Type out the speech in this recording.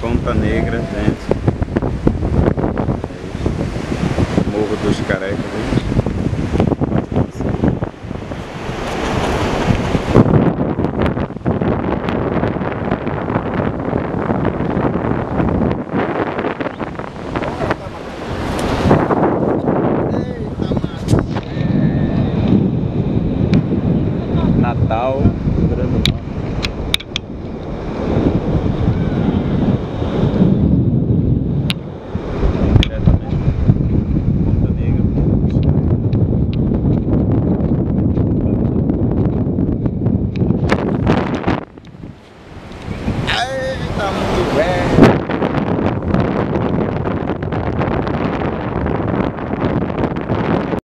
Ponta Negra, gente. Morro dos Carecas, gente. Natal tá muito velho.